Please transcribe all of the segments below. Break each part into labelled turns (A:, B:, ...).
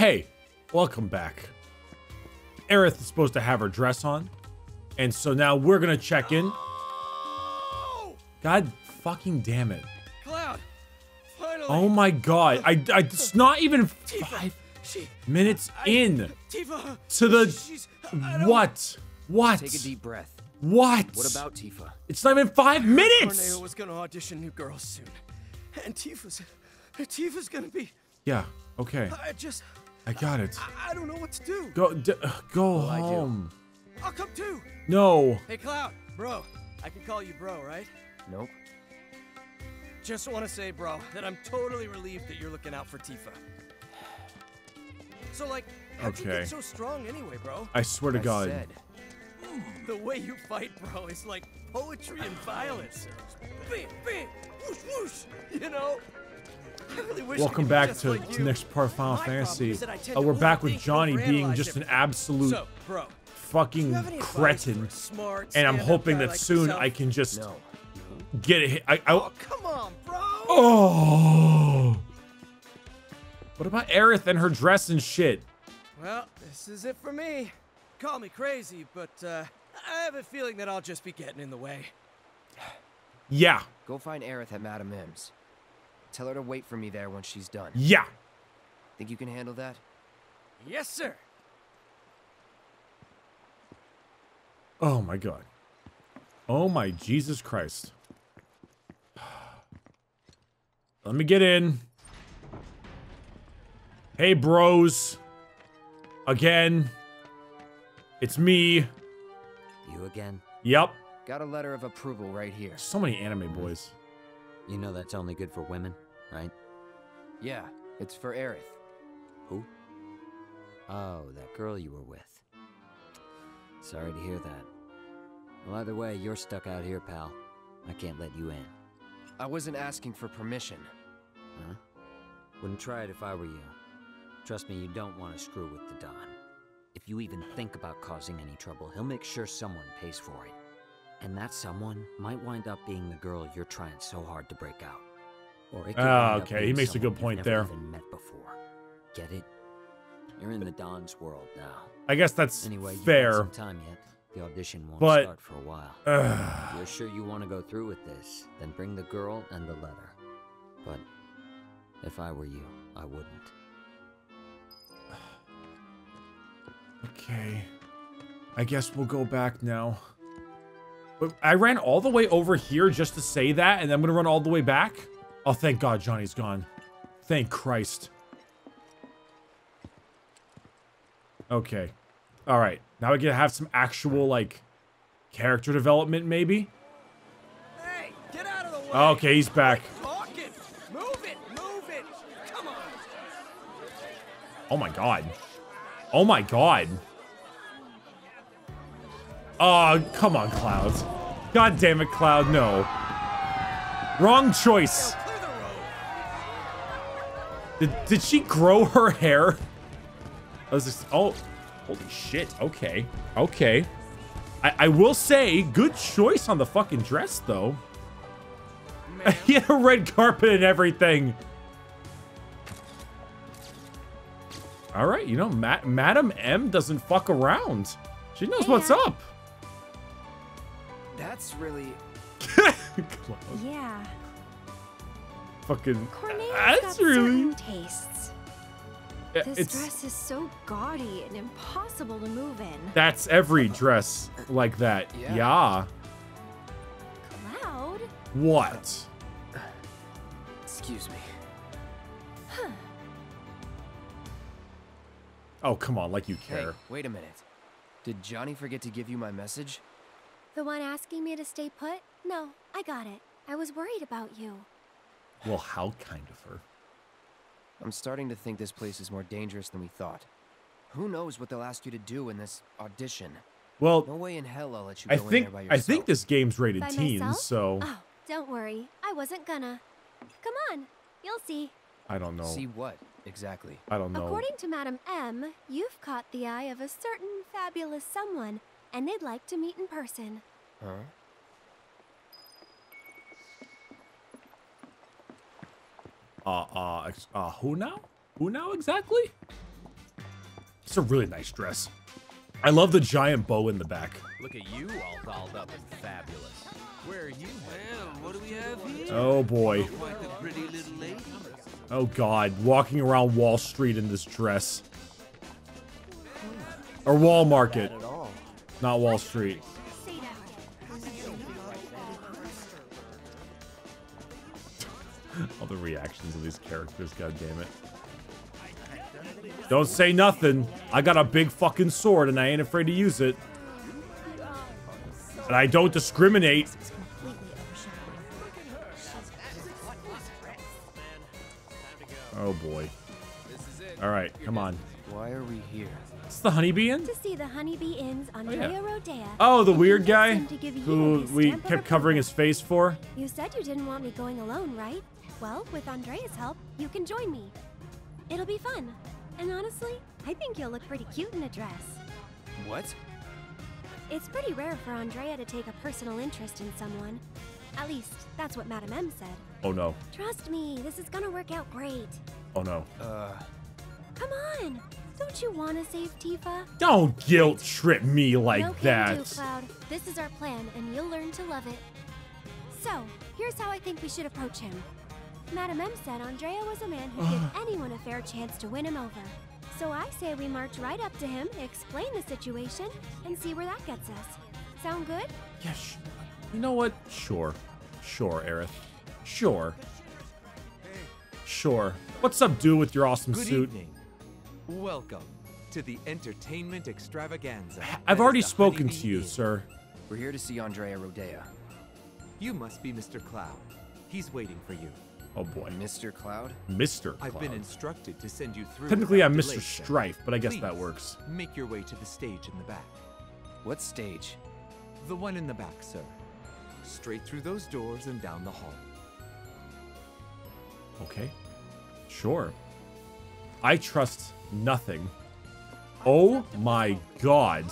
A: Hey, welcome back. Aerith is supposed to have her dress on. And so now we're gonna check in. God fucking damn it.
B: Cloud! Finally!
A: Oh my god. I, I it's not even five
B: She,
A: minutes in
B: Tifa!
A: to the
B: She's. I don't-
A: what? What?
C: Take a deep breath.
A: What?
C: What about Tifa?
A: It's not even five minutes.
B: Corneo was gonna audition new girls soon. And Tifa's. Tifa's gonna be.
A: Yeah. Okay.
B: I just.
A: I got it.
B: I, I don't know what to do.
A: Go. D- uh, go
C: I do.
A: home.
B: I'll come too.
A: No.
B: Hey, Cloud, bro. I can call you bro, right?
C: Nope.
B: Just want to say, bro, that I'm totally relieved that you're looking out for Tifa. So, like, how'd you
A: Okay.
B: get so strong anyway, bro?
A: I swear to
C: I
A: God.
C: said.
B: The way you fight, bro, is like poetry and violence. Bam, bam, whoosh, whoosh. You know?
A: Welcome back to,
B: like
A: to the next part of Final
B: My
A: Fantasy.
B: is that I tend
A: Oh,
B: to
A: we're back with Johnny being just an absolute
B: So, bro,
A: fucking
B: you have any advice
A: cretin.
B: smart,
A: And I'm hoping that
B: like
A: soon
B: yourself?
A: I can just
C: No.
A: get it. I, I,
B: Oh, come on, bro.
A: oh. What about Aerith and her dress and shit?
B: Well, this is it for me. Call me crazy, but uh, I have a feeling that I'll just be getting in the way.
A: Yeah.
C: Go find Aerith at Madame M's. Tell her to wait for me there once she's done.
A: Yeah.
C: Think you can handle that?
B: Yes, sir.
A: Oh my God. Oh my Jesus Christ. Let me get in. Hey, bros. Again. It's me.
D: You again?
A: Yep.
C: Got a letter of approval right here.
A: So many anime boys.
D: You know that's only good for women, right?
C: Yeah, it's for Aerith.
D: Who? Oh, that girl you were with. Sorry to hear that. Well, either way, you're stuck out here, pal. I can't let you in.
C: I wasn't asking for permission.
D: Huh? Wouldn't try it if I were you. Trust me, you don't want to screw with the Don. If you even think about causing any trouble, he'll make sure someone pays for it. And that someone might wind up being the girl you're trying so hard to break out. Or it could
A: Ah, okay, he makes a good point there.
D: Even met before. Get it? You're in the Don's world now.
A: I guess that's
D: Anyway,
A: fair.
D: some time yet. The audition won't
A: But-
D: start for a while. If you're sure you want to go through with this, then bring the girl and the letter. But if I were you, I wouldn't.
A: Okay. I guess we'll go back now. I ran all the way over here just to say that, and I'm gonna run all the way back? Oh, thank God Johnny's gone. Thank Christ. Okay. Alright. Now we get to have some actual, like, character development, maybe?
B: Hey, get out of the way.
A: Okay, he's back.
B: Talking. Move it, move it.
A: Oh my god. Oh my god. Oh, come on, Cloud. God damn it, Cloud, no. Wrong choice.
B: Clear the road.
A: Did, did she grow her hair? I was just, oh, holy shit. Okay. Okay. I, I will say, good choice on the fucking dress, though.
B: Man,
A: he had a red carpet and everything. All right, you know, Ma Madam M doesn't fuck around. She knows what's up.
C: That's really.
E: Yeah.
A: fucking.
E: Corneo's
A: That's
E: got
A: really.
E: certain tastes.
A: Yeah,
E: This
A: It's
E: dress is so gaudy and impossible to move in.
A: that's every dress like that.
C: Yeah.
A: yeah.
E: Cloud?
A: What?
C: Excuse me.
A: Oh come on, like you
C: Hey,
A: care.
C: wait a minute. Did Johnny forget to give you my message?
E: The one asking me to stay put? No, I got it. I was worried about you.
A: Well, how kind of her.
C: I'm starting to think this place is more dangerous than we thought. Who knows what they'll ask you to do in this audition?
A: Well,
C: No way in hell I'll let you
A: I
C: go in there by yourself.
A: I think this game's rated
E: By
A: teens,
E: myself?
A: so
E: Oh, don't worry. I wasn't gonna. Come on, you'll see.
A: I don't know.
C: See what exactly?
A: I don't know.
E: According to Madam M, you've caught the eye of a certain fabulous someone, and they'd like to meet in person.
C: Huh?
A: Uh, uh, ex- uh, who now? Who now exactly? It's a really nice dress. I love the giant bow in the back.
B: Look at you all dolled up and fabulous. Where are you?
F: Well, what do we have here?
A: Oh boy.
F: Quite the pretty little lady.
A: Oh god, walking around Wall Street in this dress. Or Wall Market,
C: At all.
A: Not Wall Street. All the reactions of these characters, god damn it. Don't say nothing. I got a big fucking sword and I ain't afraid to use it. And I don't discriminate. Oh boy. Alright, come on.
C: Why are we here?
A: It's the honeybee inn?
E: To see the Honeybee Inn's Andrea Rhodea.
A: Oh, the weird guy
E: wants him to give you
A: who we kept covering his face for.
E: You said you didn't want me going alone, right? Well, with Andrea's help, you can join me. It'll be fun. And honestly, I think you'll look pretty cute in a dress.
C: What?
E: It's pretty rare for Andrea to take a personal interest in someone. At least, that's what Madame M said.
A: Oh no.
E: Trust me, this is gonna work out great.
A: Oh no.
C: Uh,
E: Come on! Don't you want to save Tifa?
A: Don't guilt trip me like
E: no can
A: that.
E: do, Cloud. This is our plan, and you'll learn to love it. So, here's how I think we should approach him. Madame M said Andrea was a man who'd give anyone a fair chance to win him over. So I say we march right up to him, explain the situation, and see where that gets us. Sound good?
A: Yeah, sh- you know what? Sure. Sure, Aerith. Sure. Sure. What's up, dude, with your awesome
G: Good
A: suit?
G: evening. Welcome to the entertainment extravaganza.
A: I've already spoken to you,
G: Inn.
A: sir.
C: we're here to see Andrea Rhodea.
G: You must be Mr. Cloud. He's waiting for you.
A: Oh boy.
C: Mr. Cloud?
A: Mr. Cloud.
G: I've been instructed to send you through.
A: Technically, I'm Mr. Strife, but I guess that works.
G: Make your way to the stage in the back.
C: What stage?
G: The one in the back, sir. Straight through those doors and down the hall.
A: Okay. Sure. I trust nothing. Oh my god.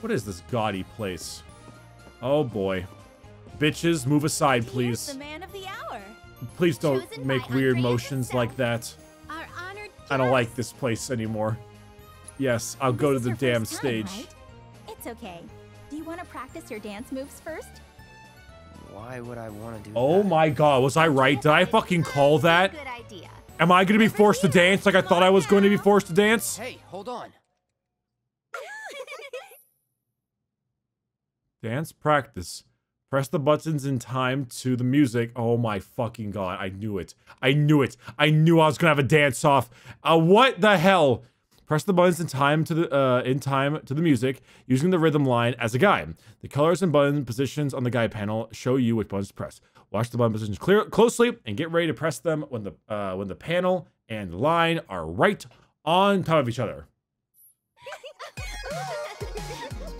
A: What is this gaudy place? Oh boy. Bitches, move aside, please.
H: the man of the hour.
A: Please don't make weird motions like that. I don't like this place anymore. Yes, I'll go to the damn stage.
H: It's okay. Do you want to practice your dance moves first?
C: Why would I want to do
A: Oh
C: that?
A: my god, was I right? Did I fucking call that?
H: Good idea.
A: Am I gonna be forced to dance like I thought I was going to be forced to dance?
C: Hey, hold on.
A: Dance practice. Press the buttons in time to the music. Oh my fucking god, I knew it. I knew it. I knew I was gonna have a dance off. Uh, what the hell? Press the buttons in time to the uh, in time to the music using the rhythm line as a guide. The colors and button positions on the guide panel show you which buttons to press. Watch the button positions clear closely and get ready to press them when the uh, when the panel and line are right on top of each other.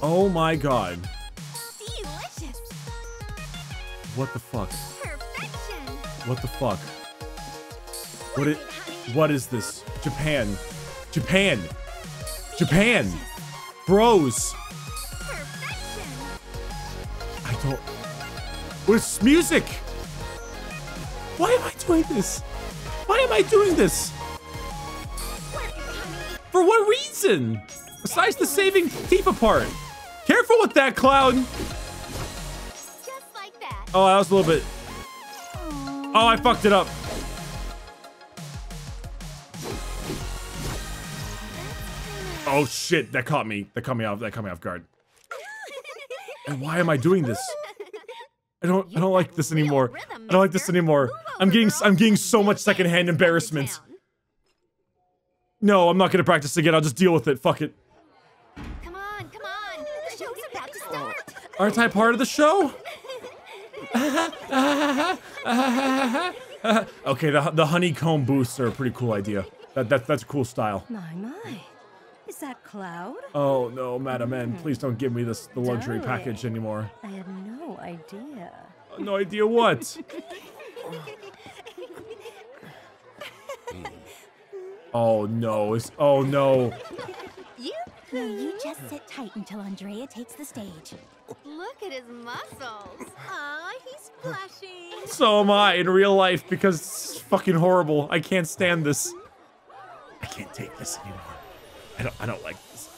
A: Oh my god.
E: Delicious!
A: What the fuck?
E: Perfection!
A: What the fuck? What it what is this? Japan. Japan. Japan. Bros. This music? Why am I doing this? Why am I doing this? For what reason? Besides the saving Tifa part. Careful with that cloud. Oh, that was a little bit. Oh, I fucked it up. Oh shit, that caught me. That caught me off. That caught me off guard. And why am I doing this? I don't. I don't like this anymore. I don't like this anymore. I'm getting. I'm getting so much secondhand embarrassment. No, I'm not gonna practice again. I'll just deal with it. Fuck it.
E: Come on, come on! The show's about to start! Oh.
A: Aren't I part of the show? okay, the the honeycomb boosts are a pretty cool idea. That, that that's a cool style.
I: My, my. Is that Cloud?
A: Oh no, Madam M, hmm. please don't give me this the luxury
I: Darling.
A: package anymore.
I: I had no idea.
A: Uh, no idea what. oh no, it's oh no.
H: You? No, you just sit tight until Andrea takes the stage.
E: Look at his muscles! Aw, he's blushing!
A: So am I in real life because it's fucking horrible. I can't stand this. I can't take this anymore. I don't I don't like this.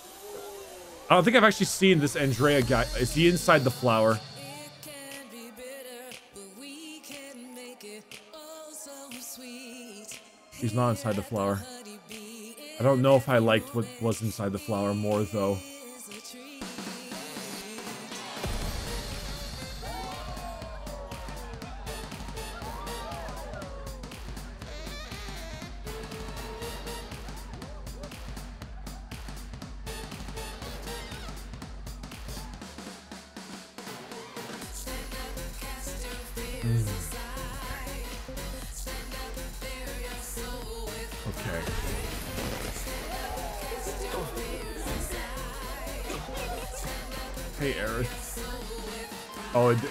A: I don't think I've actually seen this Andrea guy. Is he inside the flower? He's not inside the flower. I don't know if I liked what was inside the flower more though.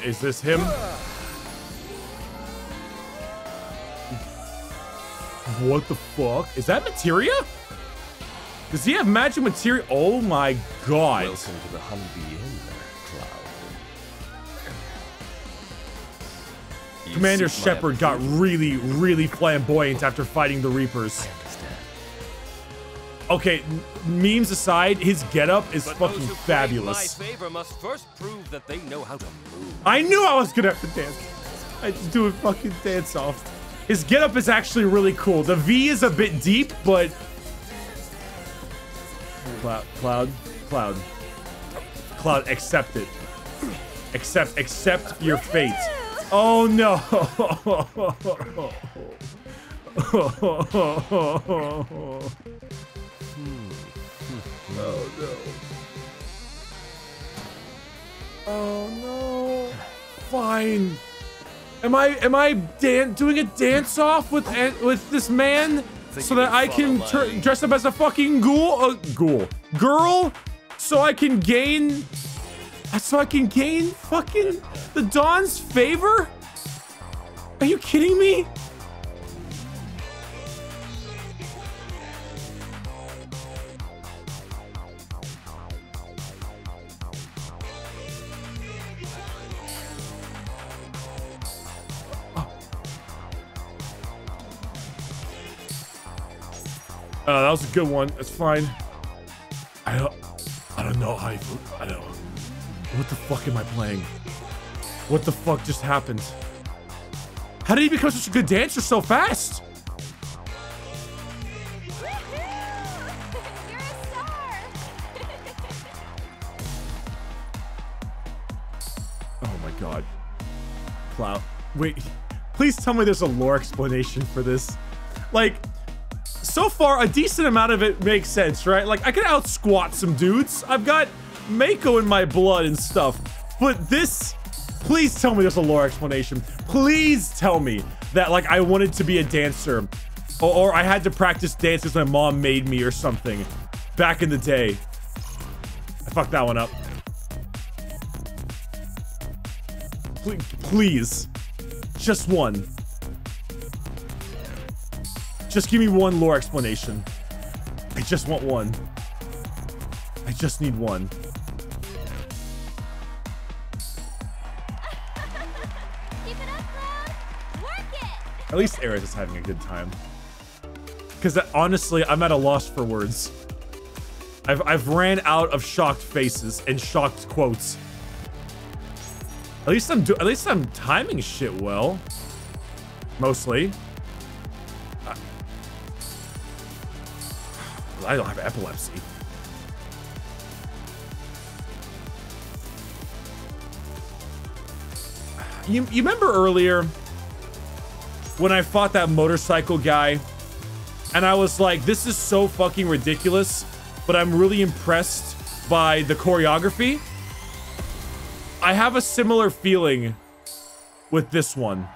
A: Is this him? What the fuck? Is that materia? Does he have magic materia? Oh my god.
J: Welcome to the Honeybee Inn, uh, Cloud. You
A: Commander
J: suit
A: Shepard got really, really flamboyant after fighting the Reapers. Okay, memes aside, his getup is
B: But
A: fucking
B: those who crave
A: fabulous.
B: My favor must first prove that they know how to move.
A: I knew I was gonna have to dance. I just do a fucking dance off. His getup is actually really cool. The V is a bit deep, but Cloud, Cloud, Cloud, Cloud, accept it. Accept, accept your fate. Oh no! Oh no. Oh no. Fine. Am I am I dan- doing a dance off with with this man so that I can
B: follow
A: tur-
B: my-
A: dress up as a fucking ghoul? Uh, ghoul. Girl? So I can gain so I can gain fucking the Don's favor? Are you kidding me? Uh, that was a good one. That's fine. I don't. I don't know how. You, I don't. What the fuck am I playing? What the fuck just happened? How did he become such a good dancer so fast? Oh my god. Cloud. Wait. Please tell me there's a lore explanation for this. Like, so far, a decent amount of it makes sense, right? Like, I can out squat some dudes. I've got Mako in my blood and stuff. But this, please tell me there's a lore explanation. Please tell me that, like, I wanted to be a dancer. Or, or I had to practice dance because my mom made me or something. Back in the day. I fucked that one up. Please. please. Just one. Just give me one lore explanation. I just want one. I just need one.
E: Keep it up, Work it.
A: At least Aerith is having a good time. Because uh, honestly, I'm at a loss for words. I've, I've ran out of shocked faces and shocked quotes. At least I'm do at least I'm timing shit well. Mostly. I don't have epilepsy. You, you remember earlier when I fought that motorcycle guy and I was like, this is so fucking ridiculous, but I'm really impressed by the choreography? I have a similar feeling with this one.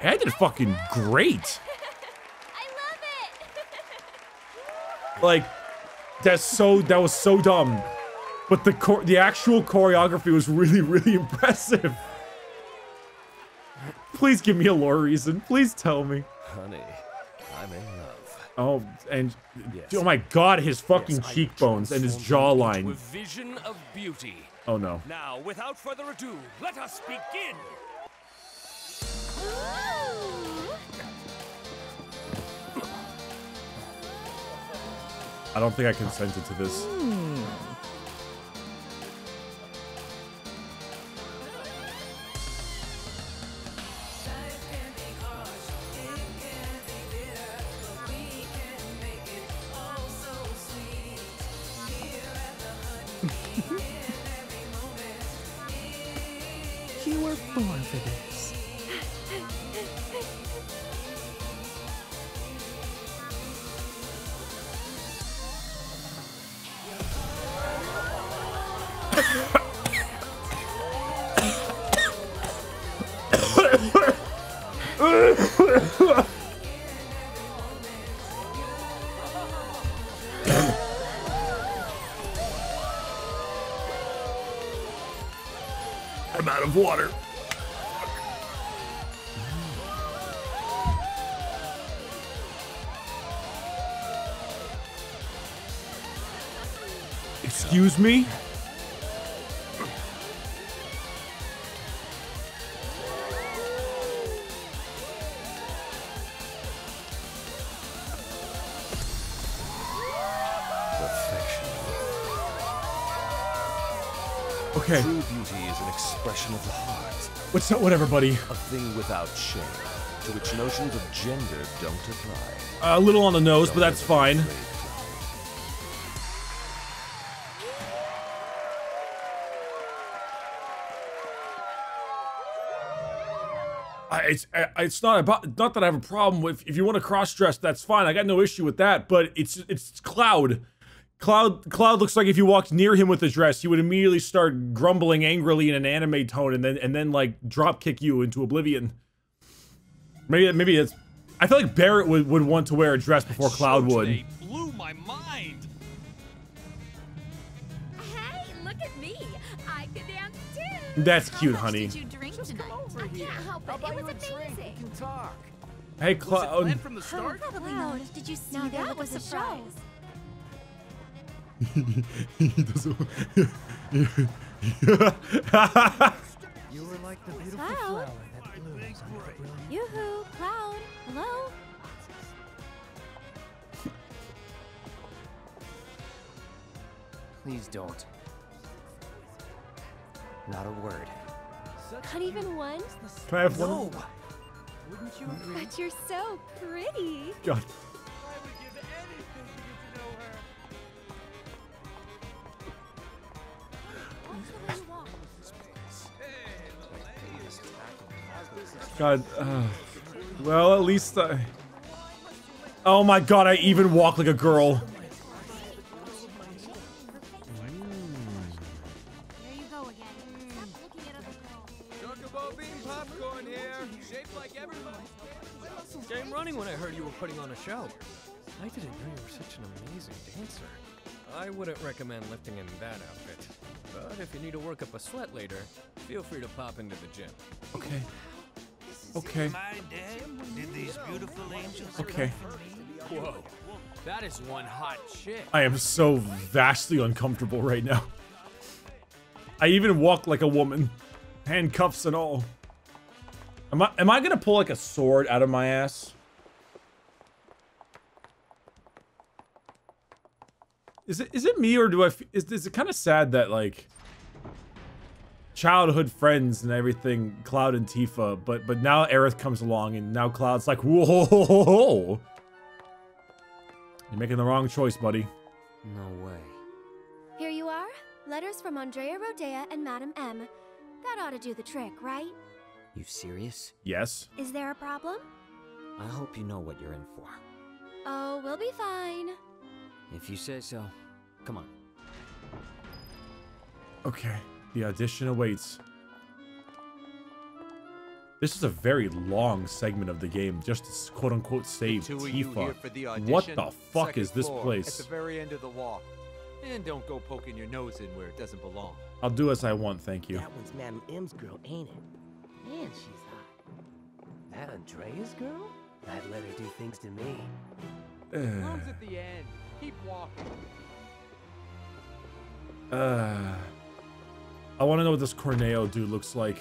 A: Hey, I did fucking great. Like, that's so, that was so dumb. But the chor- the actual choreography was really, really impressive. Please give me a lore reason. Please tell me.
B: Honey, I'm in love.
A: Oh, and
B: Yes.
A: oh my god, his fucking
B: Yes,
A: cheekbones and his
B: transformed you into
A: jawline.
B: Vision of beauty.
A: Oh no.
B: Now, without further ado, let us begin.
A: I don't think I consented to this.
K: You
A: I'm out of water. Excuse me?
J: An expression of the heart.
A: What's up, whatever, buddy?
J: A thing without shame, to which notions of gender don't apply.
A: A little on the nose, but that's fine. I- It's I- it's not about not that I have a problem with if you want to cross dress that's fine I got no issue with that but it's it's Cloud Cloud Cloud looks like if you walked near him with a dress he would immediately start grumbling angrily in an anime tone and then and then like drop kick you into oblivion maybe maybe it's I feel like Barret would, would want to wear a dress before Cloud would
B: blew my mind.
E: Hey, look at me. I can dance too.
A: that's cute honey
E: Did you drink tonight? I can't help it. It was amazing.
C: can talk.
A: hey
B: Was it
A: Cloud
B: planned from the start?
H: Probably not. Did you see
E: Now
H: there
E: that
H: was
E: was
H: a
E: a
H: surprise?
C: You were like the beautiful
E: Cloud?
C: flower that blooms under the brilliant
E: Yoo-hoo, Cloud. Hello?
C: Please don't. Not a word.
E: Not even one?
A: can I have one
C: Wouldn't you agree?
E: But you're so pretty.
A: God God uh, well at least I Oh my god I even walk like a girl
E: There you go again. Stop looking at other girls.
B: Chocobo bean popcorn here, shaped like everybody. Came running when I heard you were putting on a show. I didn't know you were such an amazing dancer. I wouldn't recommend lifting in that outfit. But if you need to work up a sweat later, feel free to pop into the gym.
A: Okay Okay.
F: My dad did these beautiful angels
A: Okay.
B: Whoa, that is one hot chick.
A: I am so vastly uncomfortable right now. I even walk like a woman. Handcuffs and all. Am I am I gonna pull like a sword out of my ass? Is it is it me or do I f- is, is it kind of sad that like childhood friends and everything Cloud and Tifa but but now Aerith comes along and now Cloud's like whoa you're making the wrong choice buddy
D: No way.
E: Here you are. Letters from Andrea Rhodea and Madame M. That ought to do the trick, right?
D: You serious?
A: yes
E: Is there a problem?
D: I hope you know what you're in for.
E: Oh, we'll be fine.
D: If you say so. Come on.
A: Okay, the audition awaits. This is a very long segment of the game, just to quote unquote save
G: Two of you here
A: Tifa.
G: for the
A: What the fuck
G: Second
A: is this
G: floor, At
A: place?
G: the very end of the wall. And don't go poking your nose in where it doesn't belong.
A: I'll do as I want, thank you.
L: That one's Madam M's girl, ain't it? Man, she's hot. That Andrea's girl? I'd let her do things to me.
A: Uh,
G: at the end. Keep walking.
A: uh, I want to know what this Corneo dude looks like.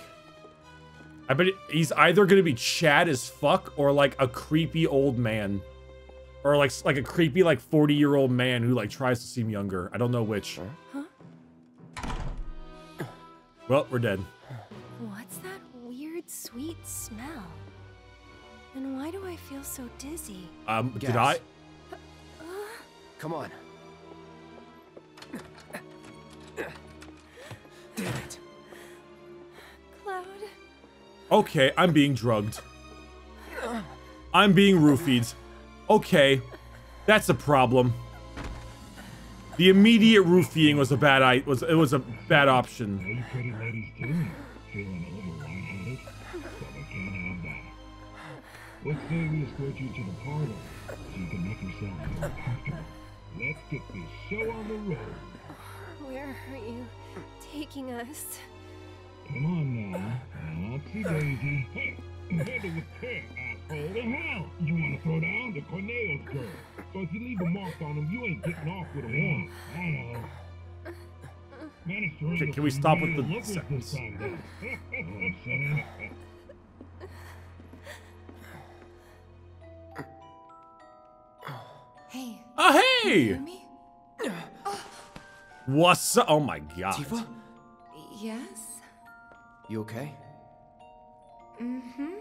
A: I bet he's either gonna be Chad as fuck or like a creepy old man, Or like like a creepy like 40 year old man who like tries to seem younger. I don't know which. Well, we're dead.
E: What's that weird, sweet smell? And why do I feel so dizzy?
A: Um, did
C: Gas.
A: I?
C: Come on. Damn it.
E: Cloud?
A: Okay, I'm being drugged. I'm being roofied. Okay, that's a problem. The immediate roofing was a bad I was it was a bad option.
M: Hey, pretty ladies too. Feeling a little lightheaded, but we can't have that. Let's say we escort you to the parlor so you can make yourself more comfortable. Let's get this show on the road.
E: Where are you taking us?
M: Come on now. Oopsie daisy. Hey, handle with care, asshole. The hell? You want to throw down the Corneo's girl? So if you leave a mark on him, you ain't getting off with a one. I know.
A: Okay, can we stop with the
M: lovers this
A: sentence?
M: time, though. Know what I'm?
N: Hey.
A: Oh hey! Ah.
N: Hear me?
A: What's up? Oh my god.
C: Tifa?
N: Yes.
C: You okay?
N: Mm-hmm.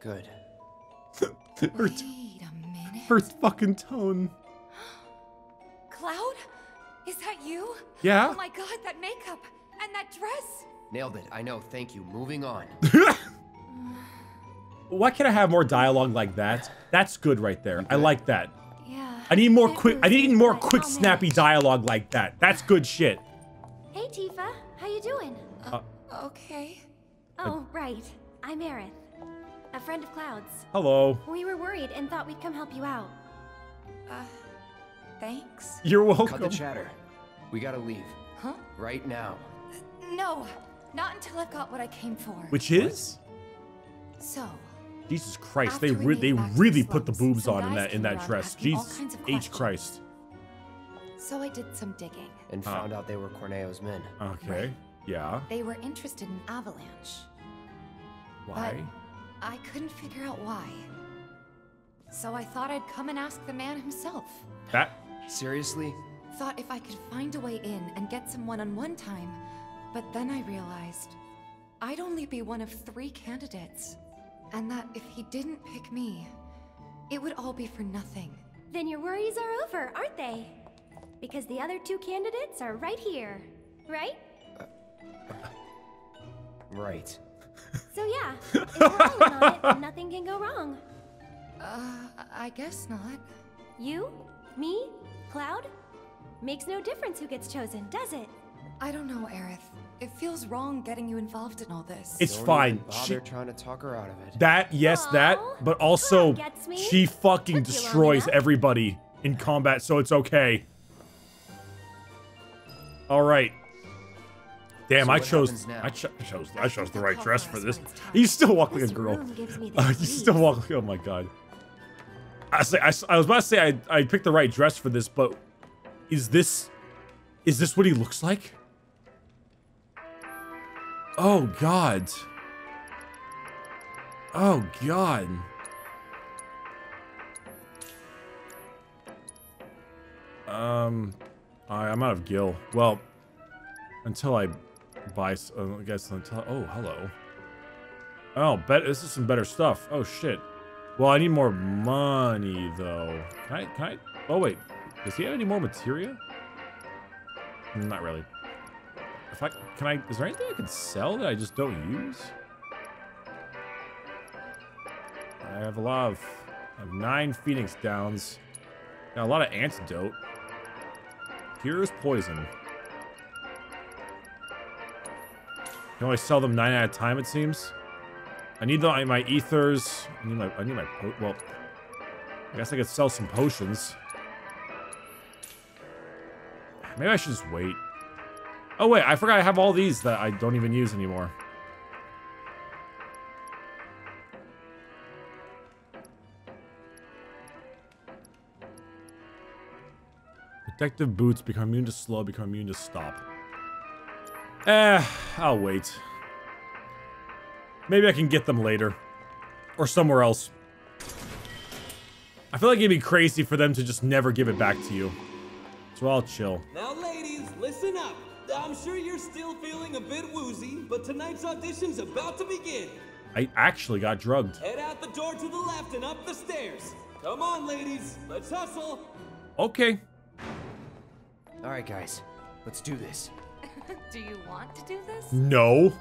C: Good.
A: her,
N: Wait a minute.
A: her fucking tone.
N: Cloud? Is that you?
A: Yeah.
N: Oh my god, that makeup and that dress.
C: Nailed it. I know. Thank you. Moving on.
A: Why can't I have more dialogue like that? That's good right there. I like that.
E: Yeah.
A: I need more quick. I need more quick, snappy dialogue like that. That's good shit.
E: Hey, Tifa. How you doing?
A: Uh,
N: Okay.
E: Oh, right. I'm Aerith. A friend of Cloud's.
A: hello.
E: We were worried and thought we'd come help you out.
N: Uh, thanks.
A: You're welcome.
C: Cut the chatter. We gotta leave.
N: Huh?
C: Right now.
N: No, not until I've got what I came for.
A: Which is?
N: So,
A: Jesus Christ,
N: After
A: they re- they
N: it the
A: really put the boobs on in that in that dress. Jesus H. Christ.
N: so I did some digging.
C: And
A: Huh.
C: found out they were Corneo's men.
A: Okay. Yeah.
N: They were interested in Avalanche.
A: Why?
N: I couldn't figure out why. So I thought I'd come and ask the man himself.
A: That
C: Seriously?
N: Thought if I could find a way in and get some one-on-one time, but then I realized I'd only be one of three candidates, and that if he didn't pick me, it would all be for nothing.
E: Then your worries are over, aren't they? Because the other two candidates are right here, right?
C: Right.
E: So yeah, if we're all in on it, nothing can go wrong.
N: Uh, I guess not.
E: You, me, Cloud? Makes no difference who gets chosen, does it?
N: I don't know, Aerith. It feels wrong getting you involved in all this.
A: It's
C: Don't
A: fine.
C: even
A: She-
C: trying to talk her out of it.
A: that yes, that, but also
E: Cloud gets me.
A: she fucking
E: Took
A: destroys everybody in combat, so it's okay. All right. Damn,
C: So
A: I chose
C: happens now?
A: I, cho- I chose I chose the
N: the
A: right dress for this.
N: when.
A: You still walk like a girl.
E: room gives me the
A: Uh, you still walk like oh my god. I say I, s- I was about to say I I picked the right dress for this, but is this is this what he looks like? Oh god. Oh god. Um, I, I'm out of Gil. Well, until I buy, uh, I guess until. Oh, hello. Oh, bet this is some better stuff. Oh shit. Well, I need more money though. Can I? Can I? Oh wait, does he have any more materia? Not really. If I can I, is there anything I can sell that I just don't use? I have a lot of, I have nine Phoenix downs. Got a lot of antidote. Here's poison. Can only sell them nine at a time, it seems. I need the, my ethers. I need my, I need my, well, I guess I could sell some potions. Maybe I should just wait. Oh wait, I forgot I have all these that I don't even use anymore. Protective boots become immune to slow, become immune to stop. Eh, I'll wait. Maybe I can get them later. Or somewhere else. I feel like it'd be crazy for them to just never give it back to you. So I'll chill.
O: Now, ladies, listen up. I'm sure you're still feeling a bit woozy, but tonight's audition's about to begin.
A: I actually got drugged.
O: Head out the door to the left and up the stairs. Come on, ladies. Let's hustle.
A: Okay.
C: All right, guys. Let's do this.
N: do you want to do this?
A: No.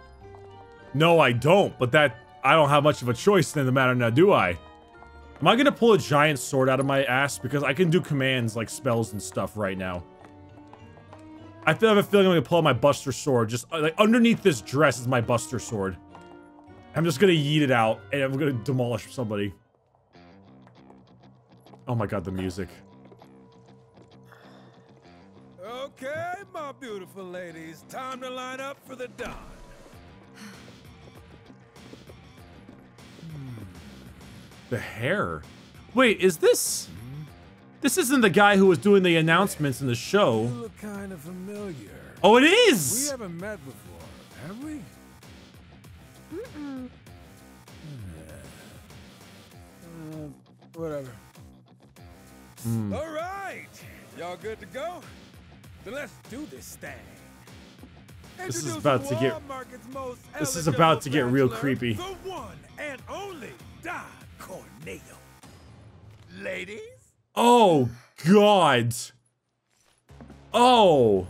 A: No, I don't. But that I don't have much of a choice in the matter now, do I? Am I gonna pull a giant sword out of my ass? Because I can do commands like spells and stuff right now. I feel I have a feeling I'm gonna pull out my Buster Sword. Just uh, like underneath this dress is my Buster Sword. I'm just gonna yeet it out and I'm gonna demolish somebody. Oh my god, the music.
P: Okay, my beautiful ladies, time to line up for the Don.
A: The hair. Wait, is this? This isn't the guy who was doing the announcements in the
P: You
A: show.
P: look kind of familiar.
A: Oh, it is!
P: We haven't met before, have we?
E: Mm-mm.
P: Uh, whatever.
A: Hmm.
P: All right, y'all good to go? Then let's do this thing.
A: This is about to get-
P: most
A: this is about to get real creepy.
P: The one and only Don Corneo. Ladies,
A: Oh, God. Oh.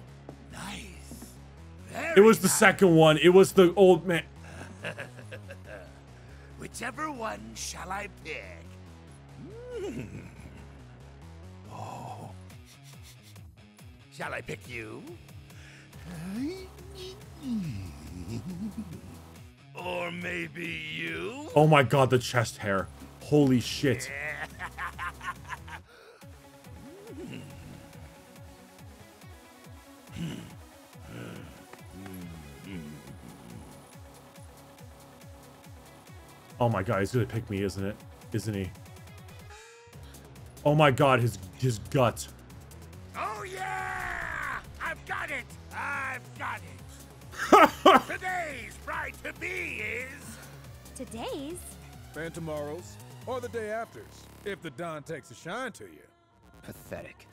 A: Nice. It was the second one. It was the old man.
F: Whichever one shall I pick? Hmm. Oh. Shall I pick you? Or maybe you?
A: Oh my god, the chest hair. Holy shit. Oh my god, he's gonna pick me, isn't it? Isn't he? Oh my god, his his gut.
F: Oh yeah! I've got it! I've got it! Today's bride to be is.
E: Today's?
P: and tomorrow's, or the day after's, if the Don takes a shine to you.
C: Pathetic.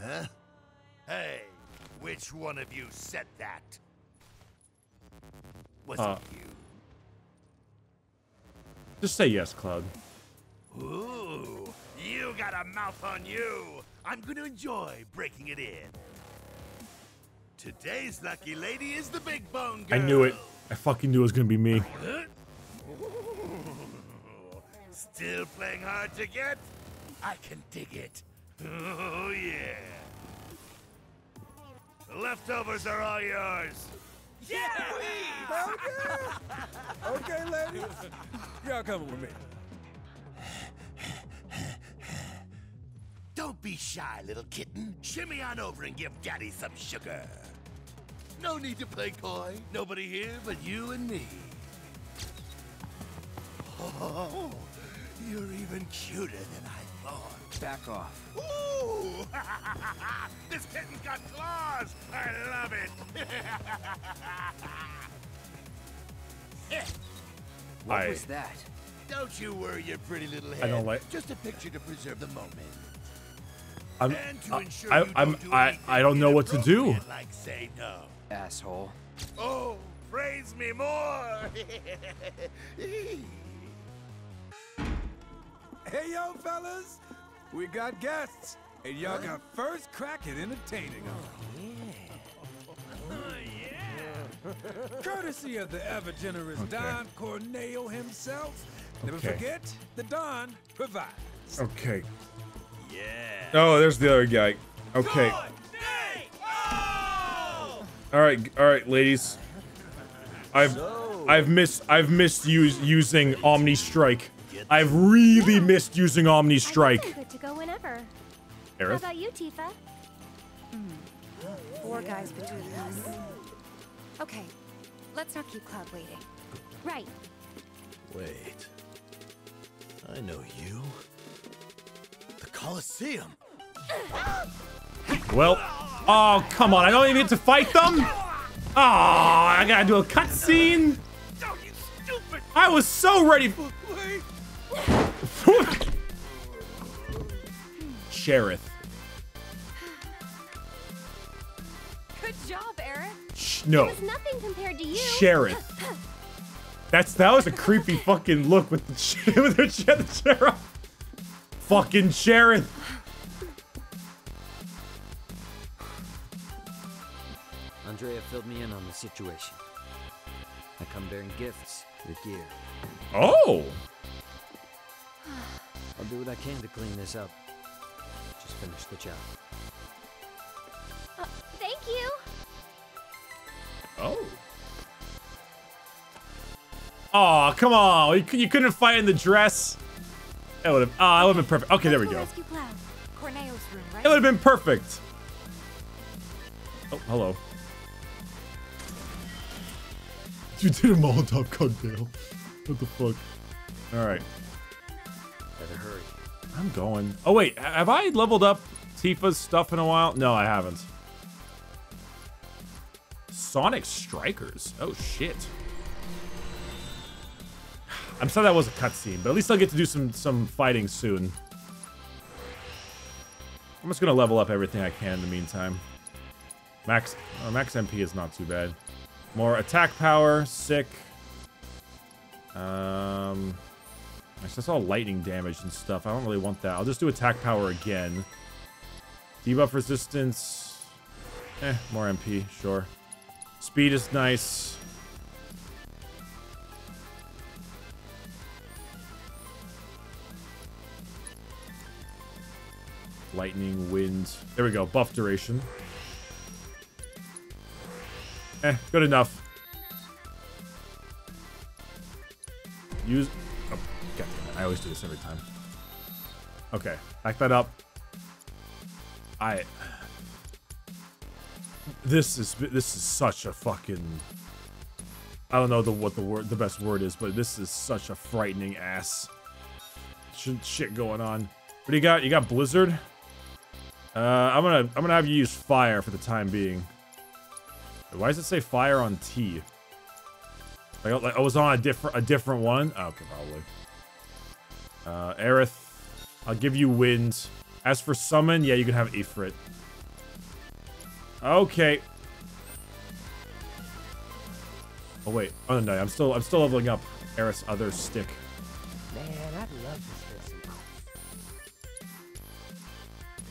F: Huh? Hey, which one of you said that? Was
A: Uh.
F: it you?
A: Just say yes, Cloud.
F: Ooh, you got a mouth on you. I'm gonna enjoy breaking it in. Today's lucky lady is the big bone girl.
A: I knew it. I fucking knew it was gonna be me.
F: Still playing hard to get? I can dig it. Oh, yeah. The leftovers are all yours.
P: Yeah! okay, ladies. Y'all coming with me.
F: Don't be shy, little kitten. Shimmy on over and give Daddy some sugar. No need to play coy. Nobody here but you and me. Oh, you're even cuter than I thought.
C: Back off.
F: Ooh! this kitten's got claws! I love it!
C: What
A: I-
C: was that?
F: Don't you worry your pretty little head.
A: I don't like-
F: Just a picture to preserve the moment.
A: I'm, I,
F: ensure
A: I, I'm,
F: don't do
A: I, I don't know what to do.
F: Like say no.
C: Asshole.
F: Oh, praise me more!
P: Hey, yo, fellas. We got guests, and y'all got first crack at entertaining them. Oh, Courtesy of the ever generous
A: Okay.
P: Don Corneo himself. Never
A: Okay.
P: forget, the Don provides.
A: Okay.
F: Yeah.
A: Oh, there's the other guy. Okay. All right, all right, ladies. I've I've missed I've missed use, using Omni Strike. I've really missed using Omni
E: I'm
A: Strike.
E: good to go whenever. How about you, Tifa? Hmm.
N: Four guys between us. Okay, let's not keep Cloud waiting.
E: Right.
F: Wait. I know you. The Colosseum.
A: Well, oh come on! I don't even get to fight them. Oh, I gotta do a cutscene. I was so ready. Sherith.
N: Good job, Eric.
A: Sh- no.
E: It was nothing compared to you.
A: Sherith. That's that was a creepy fucking look with the sh- with the, sh- the sheriff. Fucking Sherith.
D: Andrea filled me in on the situation. I come bearing gifts with gear.
A: Oh.
D: I'll do what I can to clean this up. Just finish the job.
E: Uh, thank you.
A: Oh. Oh, come on. You, you couldn't fight in the dress. That would have. Oh, that would have been perfect. Okay, there we go.
E: Rescue Cloud.
N: Corneo's room, right?
A: It would have been perfect. Oh, hello. You did a Molotov cocktail. What the fuck? All right. I'm going. Oh, wait. Have I leveled up Tifa's stuff in a while? No, I haven't. Sonic Strikers. Oh, shit. I'm sorry that was a cutscene, but at least I'll get to do some some fighting soon. I'm just gonna level up everything I can in the meantime. Max uh, max MP is not too bad. More attack power, sick. Um, that's all lightning damage and stuff. I don't really want that. I'll just do attack power again. Debuff resistance. Eh, more MP, sure. Speed is nice. Lightning, wind. There we go. Buff duration. Eh, good enough. Use. I always do this every time. Okay, back that up. I. This is this is such a fucking. I don't know the what the word the best word is, but this is such a frightening ass shit, shit going on. What do you got? You got Blizzard. Uh, I'm gonna I'm gonna have you use fire for the time being. Why does it say fire on T? Like I was on a different a different one. Oh, okay, probably. Uh, Aerith, I'll give you wind. As for summon, yeah, you can have Ifrit. Okay. Oh wait. Oh no, I'm still I'm still leveling up Aerith's other stick.
L: Man, I'd love spend some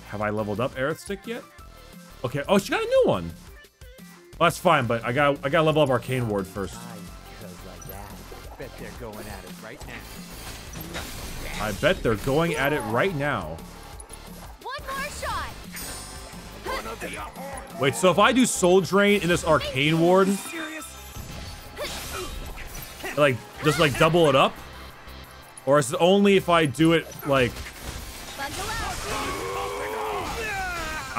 A: Have I leveled up Aerith stick yet? Okay. Oh, she got a new one. Well, that's fine, but I got I got to level up Arcane Ward first.
G: Like. Bet they're going at it right now.
A: I bet they're going at it right now.
E: One more shot.
A: Wait, so if I do Soul Drain in this Arcane Ward, like just like double it up, or is it only if I do it like?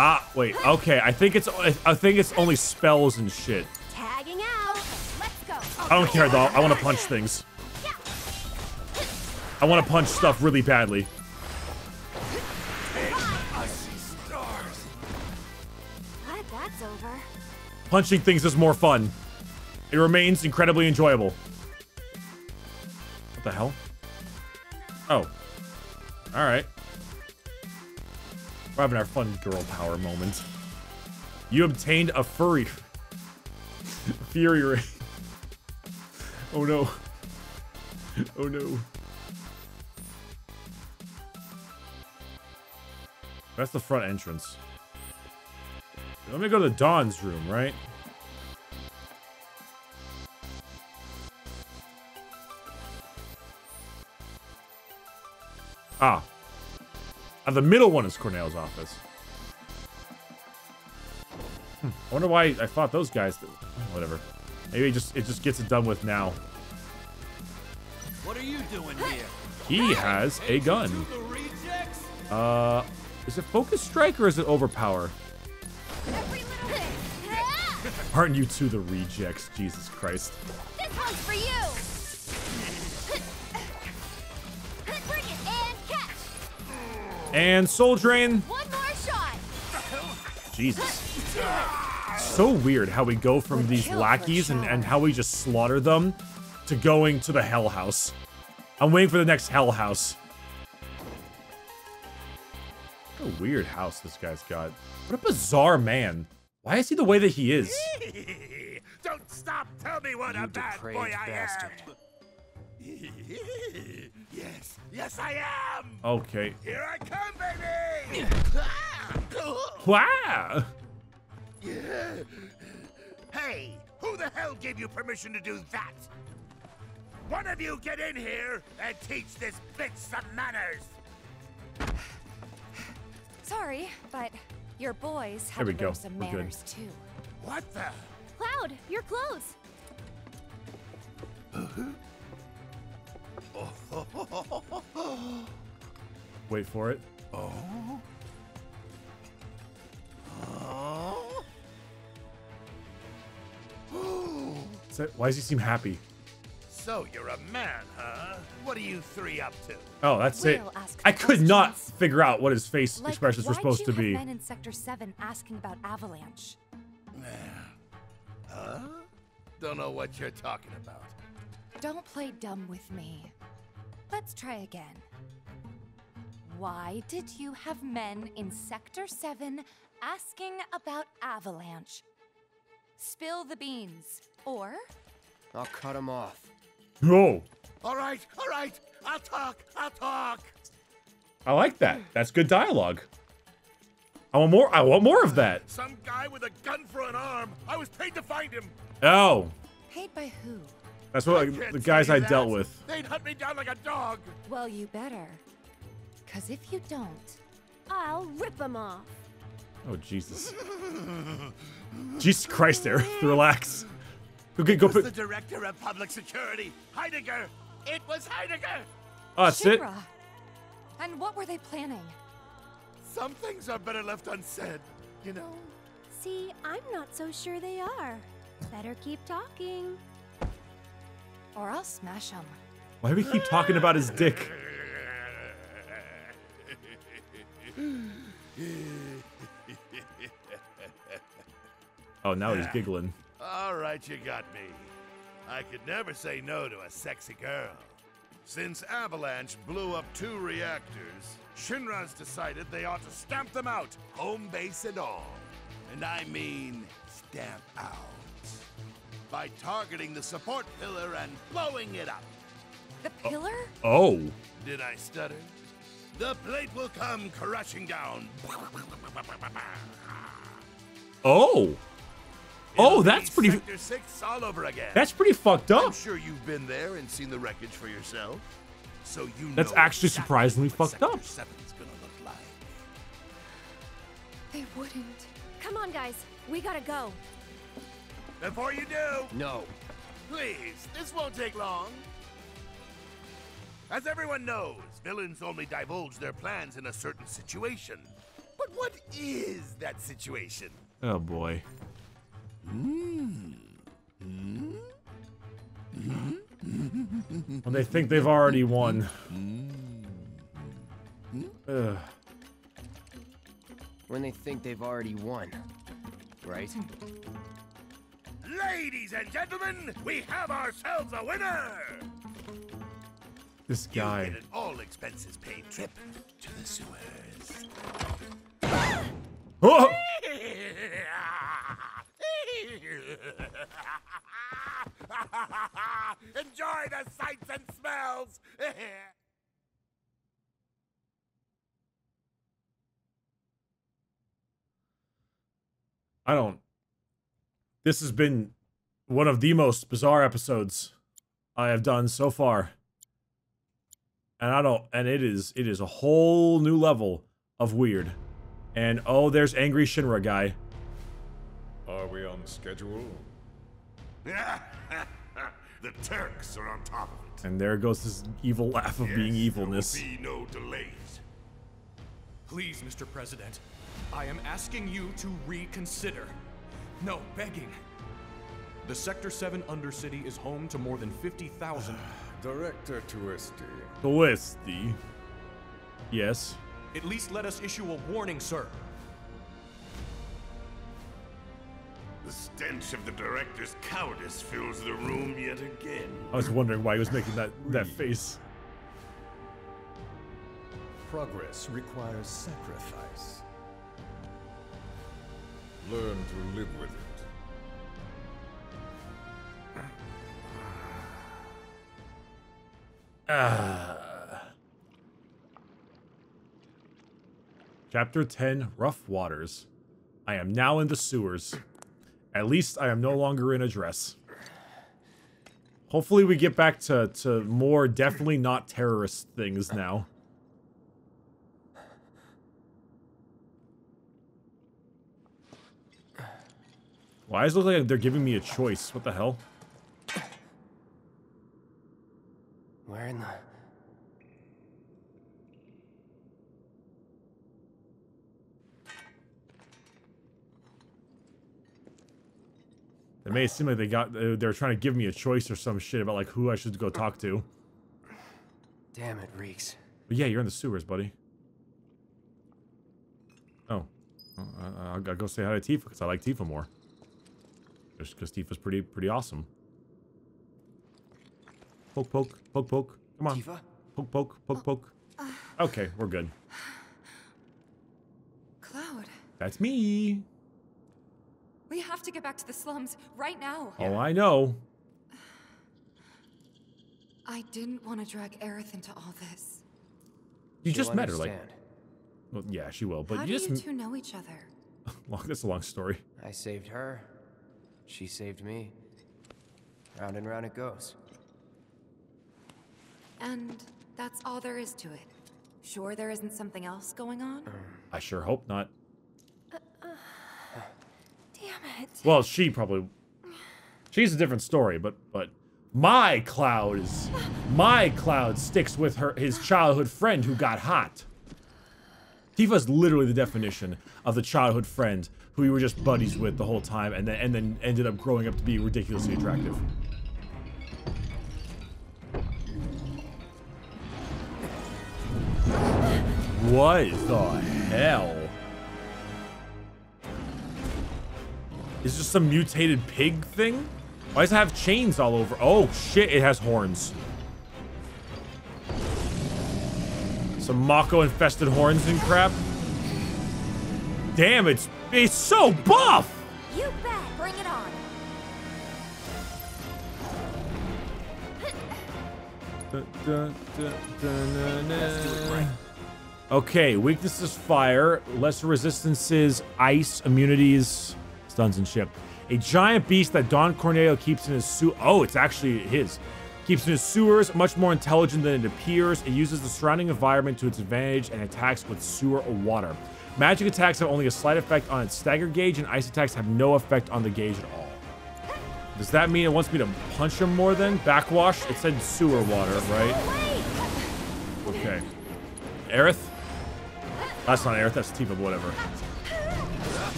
A: Ah, wait. Okay, I think it's I think it's only spells and shit.
E: Tagging out. Let's go.
A: I don't care though. I want to punch things. I want to punch stuff really badly.
F: I see stars.
E: Glad that's over.
A: Punching things is more fun. It remains incredibly enjoyable. What the hell? Oh. Alright. We're having our fun girl power moment. You obtained a furry. Fury ring. Oh no. Oh no. That's the front entrance. Let me go to Don's room, right? Ah. Uh, the middle one is Corneo's office. Hmm, I wonder why I fought those guys. Whatever. Maybe it just it just gets it done with now.
O: What are you doing here?
A: He has a gun. Uh, is it Focus Strike or is it Overpower? Aren't you two the rejects? Jesus Christ.
E: This one's for you. Bring it and catch.
A: And Soul Drain.
E: One more shot.
A: Jesus. So weird how we go from these lackeys and, and how we just slaughter them to going to the Hell House. I'm waiting for the next Hell House. A What a weird house this guy's got. What a bizarre man. Why is he the way that he is?
F: Don't stop! Tell me what
C: You
F: a bad boy I
C: bastard.
F: am! yes, yes I am!
A: Okay.
F: Here I come, baby!
A: Wow.
F: hey, who the hell gave you permission to do that? One of you get in here and teach this bitch some manners!
N: Sorry, but your boys
A: There
N: have
A: we
N: to
A: go.
N: learn some
A: We're good.
N: manners too.
F: What the?
E: Cloud, your clothes.
A: Wait for it.
F: Oh? Oh?
A: Is that- why does he seem happy?
F: So you're a man, huh? What are you three up to?
A: Oh, that's it.
N: We'll ask
A: I
N: the
A: could not figure out what his face
N: Like,
A: expressions were supposed
N: you
A: to
N: have
A: be.
N: men in Sector 7 asking about Avalanche?
F: Huh? Don't know what you're talking about.
N: Don't play dumb with me. Let's try again. Why did you have men in Sector 7 asking about Avalanche? Spill the beans. Or
C: I'll cut him off.
A: No.
F: All right, all right. I'll talk. I'll talk.
A: I like that. That's good dialogue. I want more. I want more of that.
F: Some guy with a gun for an arm. I was paid to find him.
A: Oh,
N: paid by who?
A: that's what
F: I can't
A: the guys I
F: you
A: dealt with.
F: They'd hunt me down like a dog.
N: Well, you better. Cause if you don't,
E: I'll rip them off.
A: Oh Jesus. Jesus Christ, there. Relax. Go get. Go
F: It was the director of public security, Heidegger. It was Heidegger.
A: Oh, that's it.
N: And what were they planning?
F: Some things are better left unsaid, you know.
E: See, I'm not so sure they are. Better keep talking.
N: Or I'll smash them.
A: Why do we keep talking about his dick? Oh, now he's giggling.
F: All right, you got me. I could never say no to a sexy girl. Since Avalanche blew up two reactors, Shinra's decided they ought to stamp them out, home base and all. And I mean stamp out. By targeting the support pillar and blowing it up.
N: The pillar?
A: Oh. oh.
F: Did I stutter? The plate will come crashing down.
A: Oh. Oh, that's pretty.
F: Six all over again.
A: That's pretty fucked
F: I'm
A: up.
F: sure you've been there and seen the wreckage for yourself, so you
A: That's actually
F: exactly
A: surprisingly fucked up.
F: Gonna look like.
N: They wouldn't.
E: Come on, guys. We gotta go.
F: Before you do,
C: No.
F: please, this won't take long. As everyone knows, villains only divulge their plans in a certain situation. But what is that situation?
A: Oh boy. When they think they've already won. Ugh.
C: When they think they've already won. Right?
F: Ladies and gentlemen, we have ourselves a winner!
A: This
F: You
A: guy.
F: get an all expenses paid trip to the sewers.
A: Oh!
F: Enjoy the sights and smells!
A: I don't. This has been one of the most bizarre episodes I have done so far. And I don't and it is it is a whole new level of weird. And oh, there's angry Shinra guy.
J: Are we on schedule?
F: the Turks are on top of it.
A: And there goes this evil laugh of being evilness.
F: There will be no delays.
Q: Please, Mr. President, I am asking you to reconsider. No, begging. The Sector 7 Undercity is home to more than 50,000.
J: Director Tuesti.
A: Twisty. Yes.
Q: At least let us issue a warning, sir.
F: The stench of the director's cowardice fills the room yet again.
A: I was wondering why he was making that that face.
R: Progress requires sacrifice. Learn to live with it.
A: Ah. Chapter 10 Rough Waters. I am now in the sewers. At least I am no longer in a dress. Hopefully we get back to, to more definitely not terrorist things now. Why does it look like they're giving me a choice? What the hell?
C: Where in the...
A: It may seem like they got uh, they're trying to give me a choice or some shit about like who I should go talk to.
C: Damn, it reeks.
A: But yeah, you're in the sewers, buddy. Oh, Uh, I'll, I'll go say hi to Tifa because I like Tifa more. Just because Tifa's pretty pretty awesome. Poke, poke, poke, poke. Come on.
C: Tifa?
A: Poke, poke, poke, poke. Okay, we're good.
N: Cloud,
A: That's me.
N: We have to get back to the slums right now.
A: Oh, I know.
N: I didn't want to drag Aerith into all this.
A: You
C: She'll
A: just met her, like. Well, yeah, she will, but
N: How
A: you
N: do
A: just.
N: you two know each other?
A: Long, that's a long story.
C: I saved her. She saved me. Round and round it goes.
N: And that's all there is to it. Sure there isn't something else going on?
A: I sure hope not.
E: Damn it.
A: Well, she probably. She's a different story, but but my cloud is my cloud sticks with her his childhood friend who got hot. Tifa's literally the definition of the childhood friend who you were just buddies with the whole time, and then and then ended up growing up to be ridiculously attractive. What the hell? Is this some mutated pig thing? Why does it have chains all over? Oh shit, it has horns. Some Mako infested horns and crap. Damn, it's it's so buff!
E: You bet. Bring it on.
A: Okay, weakness is fire, lesser resistance is ice, immunities, stuns and ship. A giant beast that Don Corneo keeps in his suit. Oh, it's actually his. Keeps in his sewers, much more intelligent than it appears. It uses the surrounding environment to its advantage and attacks with sewer or water. Magic attacks have only a slight effect on its stagger gauge, and ice attacks have no effect on the gauge at all. Does that mean it wants me to punch him more then? Backwash? It said sewer water, right? Okay. Aerith? That's not Aerith, that's Tifa, whatever.